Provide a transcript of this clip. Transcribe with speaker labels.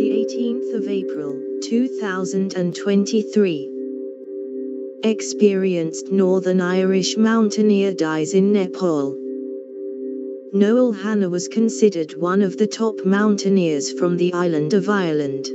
Speaker 1: The 18th of April, 2023. Experienced Northern Irish mountaineer dies in Nepal. Noel Hanna was considered one of the top mountaineers from the island of Ireland.